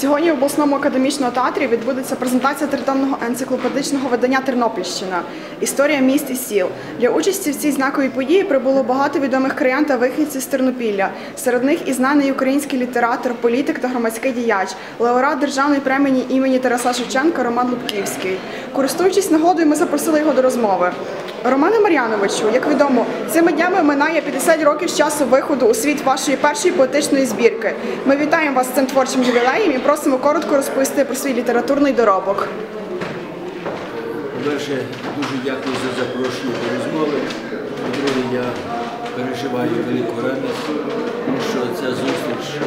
Сьогодні в обласному академічному театрі відбудеться презентація тритомного енциклопедичного видання Тернопільщина Історія міст і сіл. Для участі в цій знаковій події прибуло багато відомих краян та вихідців з Тернопілля. Серед них і знаний український літератор, політик та громадський діяч, лауреат державної премії імені Тараса Шевченка Роман Лубківський. Користуючись нагодою, ми запросили його до розмови. Романе Мар'яновичу, як відомо, цими днями минає 50 років з часу виходу у світ вашої першої поетичної збірки. Ми вітаємо вас з цим творчим ювілеєм і просимо коротко розповісти про свій літературний доробок. По-перше, дуже дякую за запрошення до розмови. По-друге, я переживаю велику радість, тому що ця зустріч,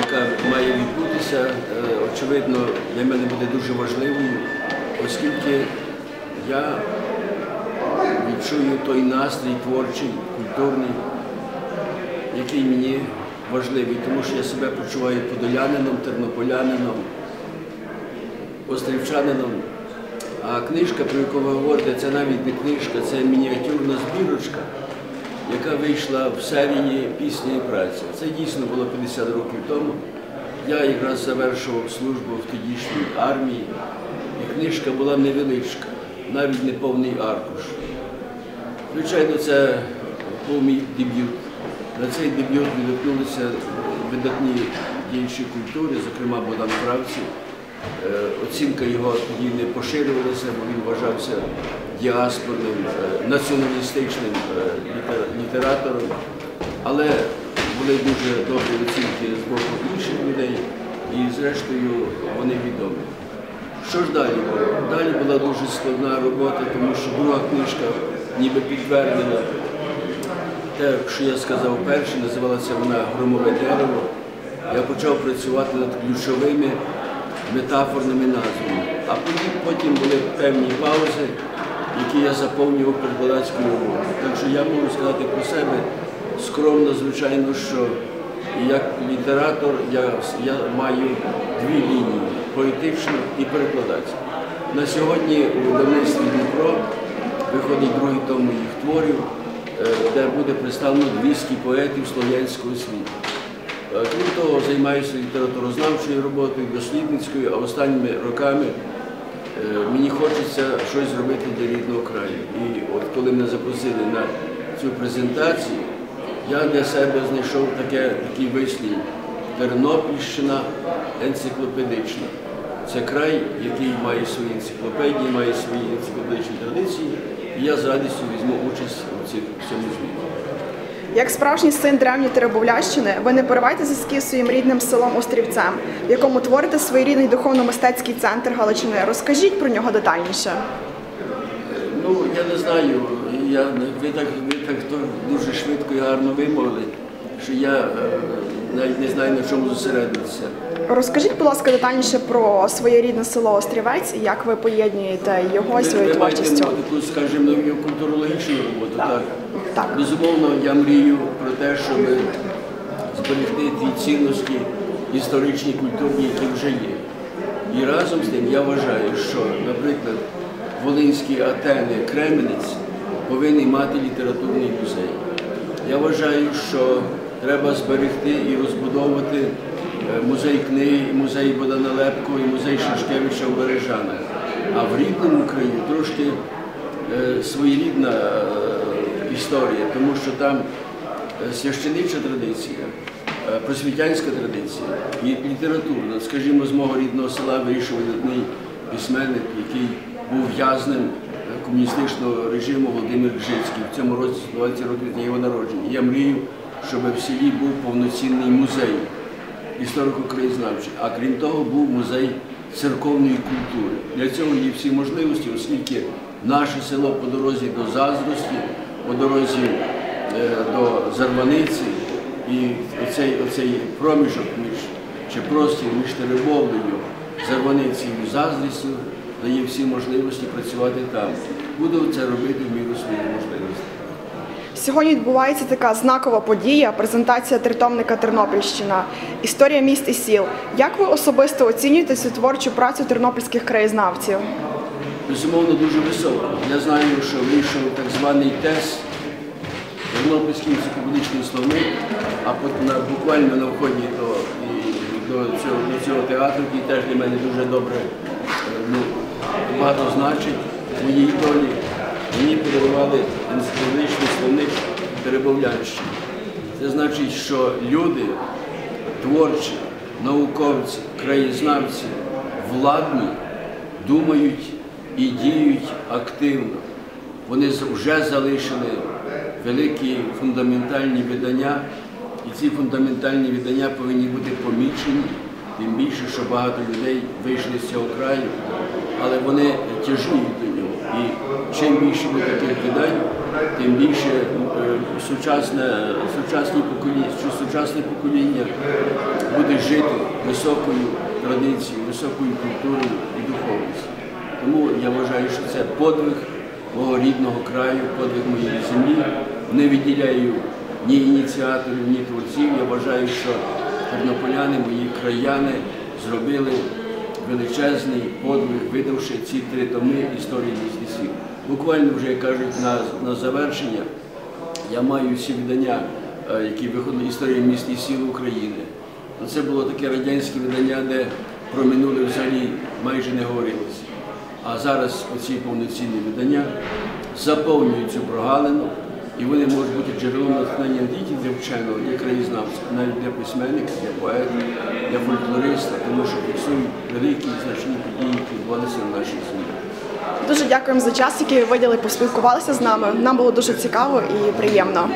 яка має відбутися, е, очевидно, для мене буде дуже важливою, оскільки я відчую той настрій творчий, культурний, який мені важливий, тому що я себе почуваю подолянином, тернополянином, острівчанином. А книжка, про яку ви говорите, це навіть не книжка, це мініатюрна збірочка, яка вийшла в серії пісні і праця. Це дійсно було 50 років тому. Я якраз завершував службу в тодішній армії, і книжка була невеличка, навіть не повний аркуш. Звичайно, це був мій дебют. На цей дебют відгукнулися видатні діячі культури, зокрема Богдан Кравців. Е, Оцінка його тоді не поширювалася, бо він вважався діаспорним, е, націоналістичним е, літератором. Але були дуже добрі оцінки з боку інших людей, і зрештою вони відомі. Що ж далі було? Далі була дуже складна робота, тому що друга книжка ніби підтвердила те, що я сказав перше, називалася вона Громове дерево. Я почав працювати над ключовими метафорними назвами. А потім, були певні паузи, які я заповнював перекладацькою мовою. Так що я можу сказати про себе скромно, звичайно, що як літератор я, я маю дві лінії поетичну і перекладацьку. На сьогодні у видавництві Дніпро виходить другий том моїх творів, е, де буде представлено 200 поетів слов'янського світу. Е, Крім того, займаюся літературознавчою роботою, дослідницькою, а останніми роками е, мені хочеться щось зробити для рідного краю. І от коли мене запросили на цю презентацію, я для себе знайшов таке, такий вислів Тернопільщина енциклопедична. Це край, який має свої енциклопедії, має свої енциклопедичні традиції, і я з радістю візьму участь у цих- цьому звіті. Як справжній син древньої Теребовлящини, ви не пориваєте зв'язки з своїм рідним селом Острівцем, в якому творите своєрідний духовно-мистецький центр Галичини. Розкажіть про нього детальніше. Ну, я не знаю, я, ви, так, ви так дуже швидко і гарно вимовили, що я е, навіть не знаю на чому зосередитися. Розкажіть, будь ласка, детальніше про своє рідне село Острівець і як ви поєднуєте його своєю маєте творчістю. таку, скажімо, культурологічну роботу, так? Так. Безумовно, я мрію про те, щоб зберегти ті цінності історичні, культурні, які вже є. І разом з тим я вважаю, що, наприклад, Волинські Атени, Кременець повинні мати літературний музей. Я вважаю, що треба зберегти і розбудовувати музей книги, і музей Богдана Лепко, і музей Шашкевича в Бережанах. А в рідному краю трошки е, своєрідна е, історія, тому що там е, священича традиція, е, просвітянська традиція і літературна. Скажімо, з мого рідного села вийшов видатний письменник, який був в'язнем е, комуністичного режиму Володимир Гжицький. В цьому році 20 років його народження. Я мрію, щоб в селі був повноцінний музей історико-краєзнавчий, а крім того, був музей церковної культури. Для цього є всі можливості, оскільки наше село по дорозі до Заздрості, по дорозі е, до Зарваниці і оцей, оцей проміжок між чи простір між Теребовлею, Зарваницею і Заздрістю дає всі можливості працювати там. Буду це робити в міру своїх можливостей. Сьогодні відбувається така знакова подія презентація тритомника Тернопільщина, історія міст і сіл. Як ви особисто оцінюєте цю творчу працю тернопільських краєзнавців? Безумовно, дуже високо. Я знаю, що вийшов так званий ТЕС, Тернопільський енциклопедичний словник, а потім буквально на вході до, до, цього, до цього театру, який теж для мене дуже добре е, ну, багато значить в моїй долі. Мені подарували енциклопедичний словник Теребовлянщини. Це значить, що люди творчі, науковці, краєзнавці, владні думають і діють активно. Вони вже залишили великі фундаментальні видання, і ці фундаментальні видання повинні бути помічені, тим більше, що багато людей вийшли з цього краю, але вони тяжують до нього. І чим більше буде таких видань, тим більше е, сучасне, сучасні покоління, сучасне покоління буде жити високою традицією, високою культурою і духовністю. Тому я вважаю, що це подвиг мого рідного краю, подвиг моєї землі. Не відділяю ні ініціаторів, ні творців. Я вважаю, що тернополяни, мої краяни зробили величезний подвиг, видавши ці три томи історії сіл. Буквально вже як кажуть на, на завершення. Я маю всі видання, е, які виходили історії міст і сіл України. Це було таке радянське видання, де про минуле взагалі майже не говорилося. А зараз оці повноцінні видання заповнюють цю прогалину, і вони можуть бути джерелом натхнення дітей для вченого, для краєзнавця, навіть для письменника, для поета, для фольклориста, тому що фіксують великі і значні події, які відбувалися в нашій землі. Дуже дякуємо за час, який ви виділи, поспілкувалися з нами. Нам було дуже цікаво і приємно.